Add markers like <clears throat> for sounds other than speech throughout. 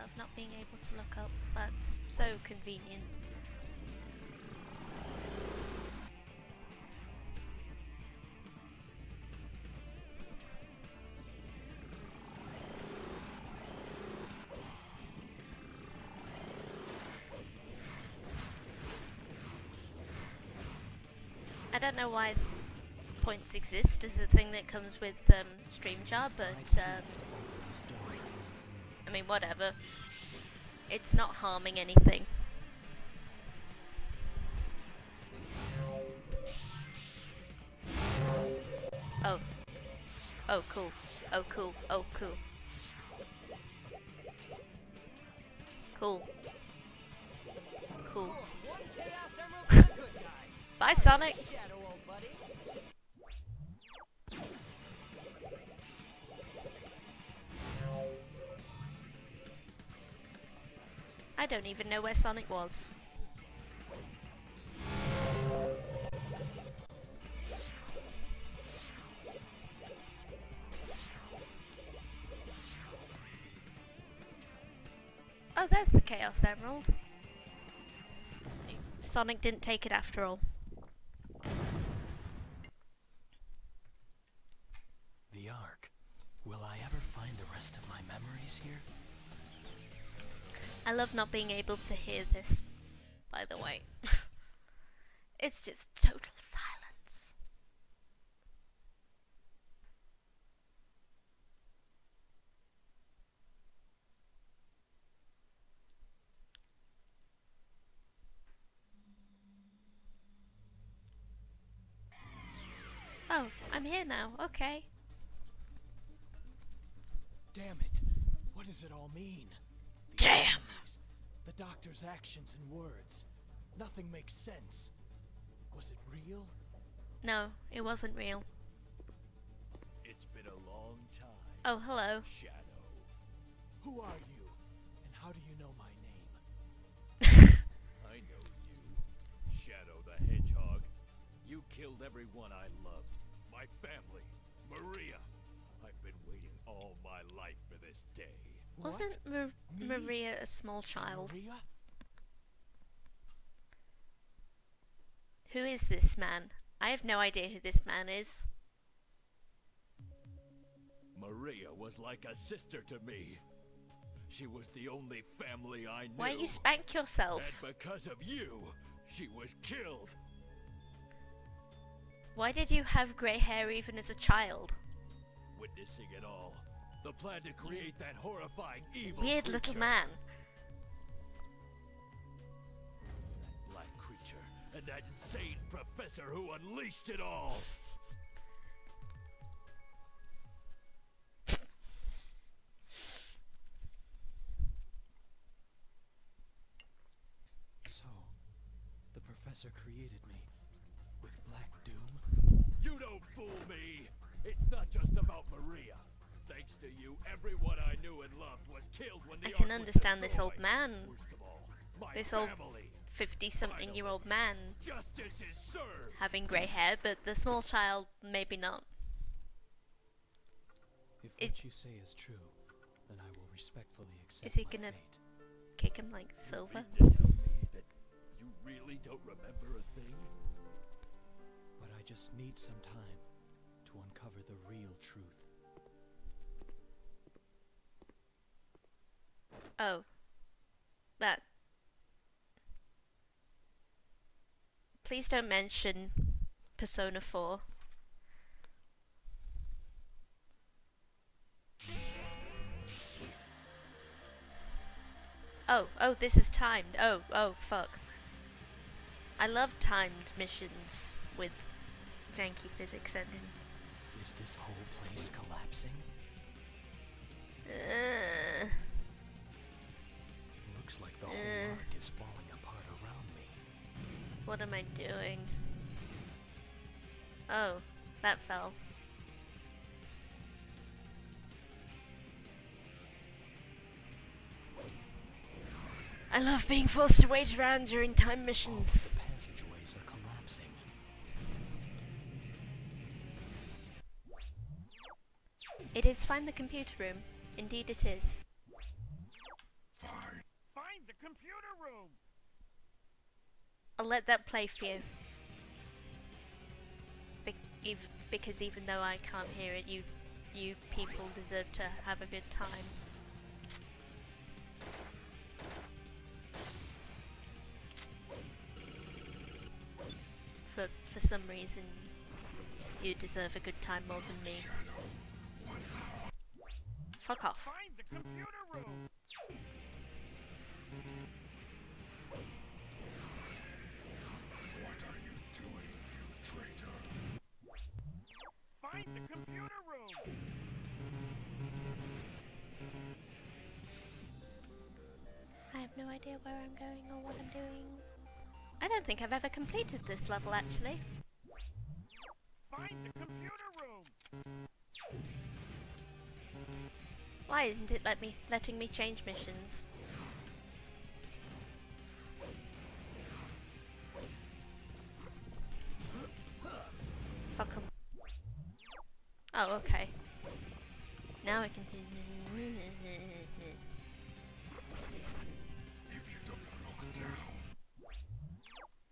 love not being able to look up. That's so convenient. I don't know why points exist as a thing that comes with um, StreamYard, but um, I mean, whatever. It's not harming anything. Oh. Oh, cool. Oh, cool. Oh, cool. Cool. Cool. <laughs> Bye, Sonic! I don't even know where Sonic was. Oh, there's the Chaos Emerald. Sonic didn't take it after all. Not being able to hear this, by the way. <laughs> it's just total silence. Oh, I'm here now. Okay. Damn it. What does it all mean? Damn. The doctor's actions and words. Nothing makes sense. Was it real? No, it wasn't real. It's been a long time. Oh, hello. Shadow. Who are you? And how do you know my name? <laughs> I know you. Shadow the Hedgehog. You killed everyone I loved. My family. Maria. I've been waiting all my life for this day. Wasn't Mar- Maria a small child? Maria? Who is this man? I have no idea who this man is. Maria was like a sister to me. She was the only family I knew. Why you spank yourself? And because of you, she was killed. Why did you have grey hair even as a child? Witnessing it all. The plan to create that horrifying evil Weird little man. That black creature and that insane professor who unleashed it all. So, the professor created me I can understand this old man. All, my This old 50 something year old man Justice is served. having grey hair, but the small child maybe not. If It- what you say is true, then I will respectfully accept Is he gonna- fate. Kick him like silver. Mean to tell me that you really don't remember a thing? But I just need some time to uncover the real truth. Oh. That. Please don't mention Persona 4. Oh, oh, this is timed. Oh, oh, fuck. I love timed missions with janky physics endings. Is this whole place collapsing? What am I doing? Oh, that fell. I love being forced to wait around during time missions. the passageways are collapsing. It is find the computer room. Indeed it is. Fine. Find the computer room! I'll let that play for you. Be- ev- because even though I can't hear it, you, you people deserve to have a good time. For for some reason, you deserve a good time more than me. Fuck off. Find the computer room! Find the computer room! I have no idea where I'm going or what I'm doing. I don't think I've ever completed this level actually. Find the computer room! Why isn't it let me letting me change missions? Oh, okay. Now I can.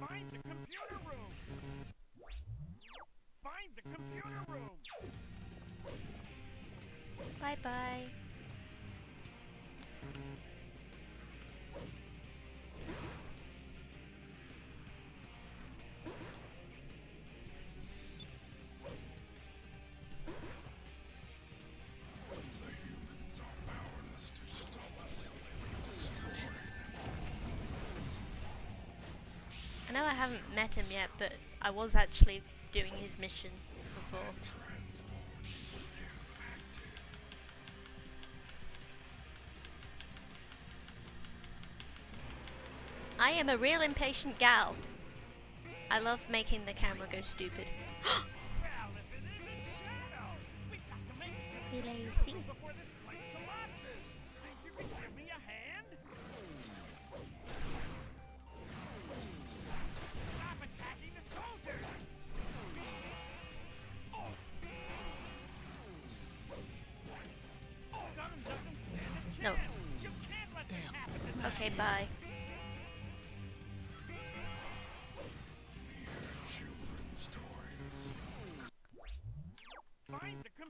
Find the computer room! Find the computer room! Bye bye I know I haven't met him yet, but I was actually doing his mission before. I am a real impatient gal. I love making the camera go stupid. <gasps>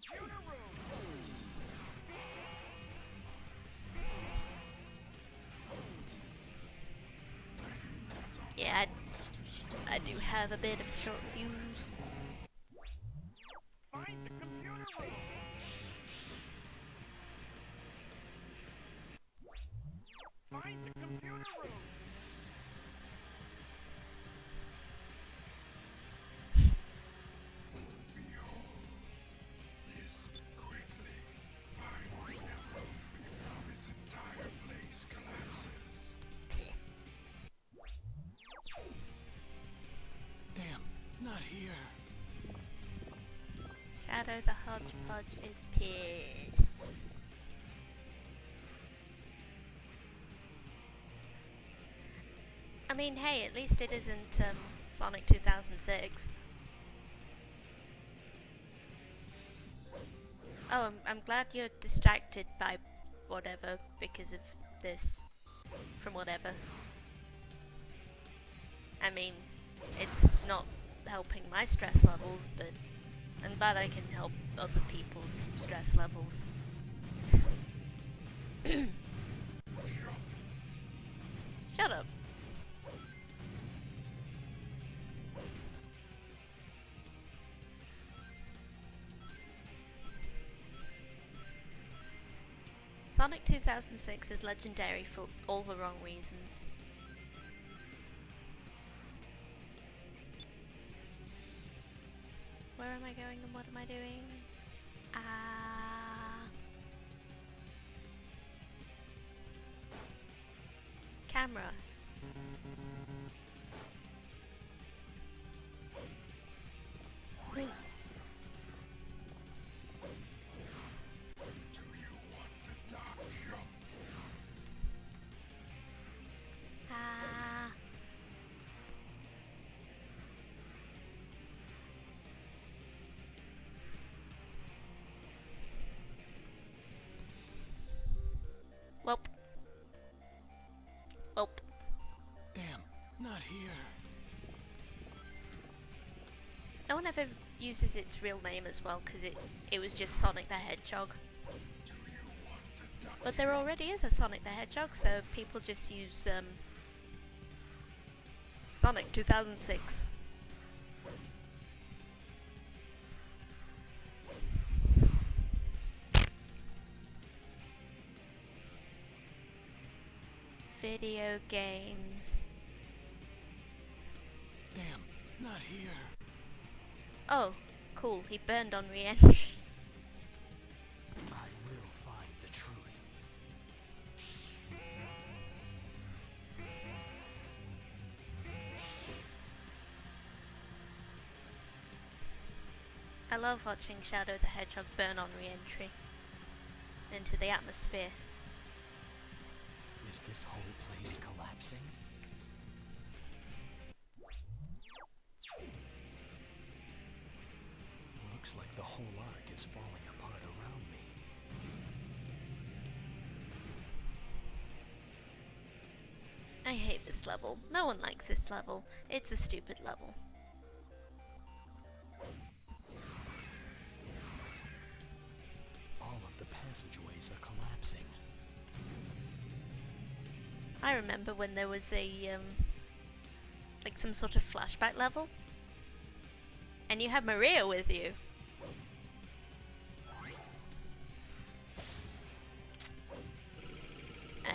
computer room! Yeah, I, I do have a bit of short fuse. Shadow the Hodgepodge is pissed. I mean, hey, at least it isn't um, Sonic 2006. Oh, I'm, I'm glad you're distracted by whatever because of this. From whatever. I mean, it's not helping my stress levels, but I'm glad I can help other people's stress levels. <clears throat> Shut up. Sonic 2006 is legendary for all the wrong reasons. Am I doing? Ah. Camera. Wait. Not here. No one ever uses its real name as well because it, it was just Sonic the Hedgehog. But there already is a Sonic the Hedgehog, so people just use um, Sonic 2006. Video games. Not here. Oh, cool. He burned on re-entry. <laughs> I will find the truth. I love watching Shadow the Hedgehog burn on re-entry into the atmosphere. Is this whole place collapsing? Whole ARK is falling apart around me. I hate this level. No one likes this level. It's a stupid level. All of the passageways are collapsing. I remember when there was a um, like some sort of flashback level, and you had Maria with you.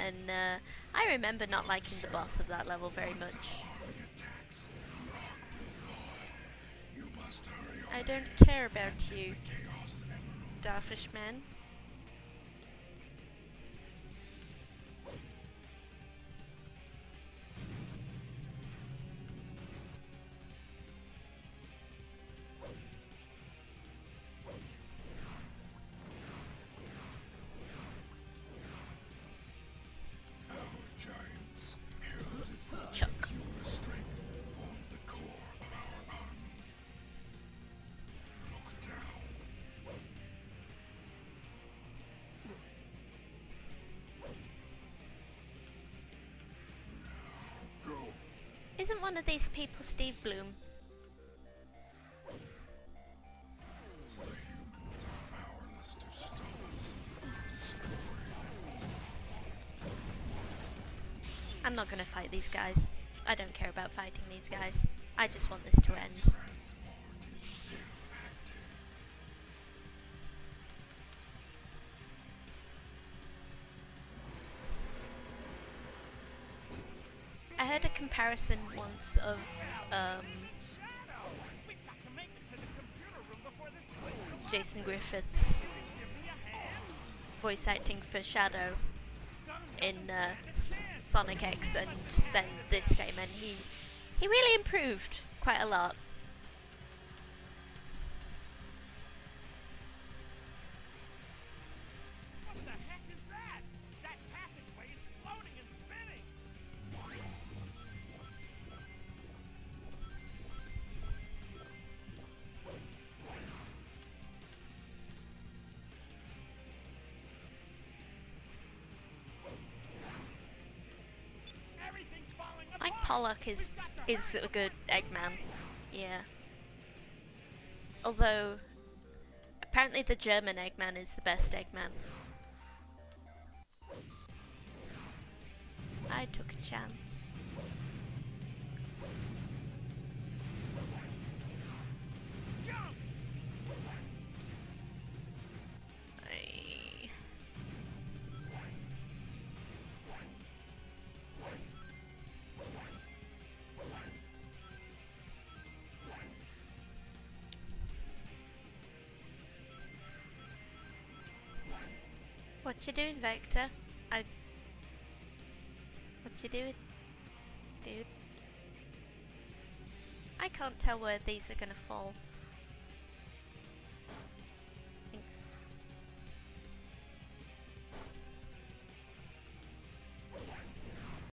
And uh, I remember not liking the boss of that level very much. I don't care about you, Starfish Man. Isn't one of these people Steve Blum? I'm not gonna fight these guys. I don't care about fighting these guys. I just want this to end. I heard a comparison once of um, Jason Griffith's voice acting for Shadow in uh, Sonic X and then this game, and he he really improved quite a lot. Pollock is is a good Eggman, yeah. Although apparently the German Eggman is the best Eggman. I took a chance. What you doing, Vector? I... What you doing? Dude? I can't tell where these are gonna fall.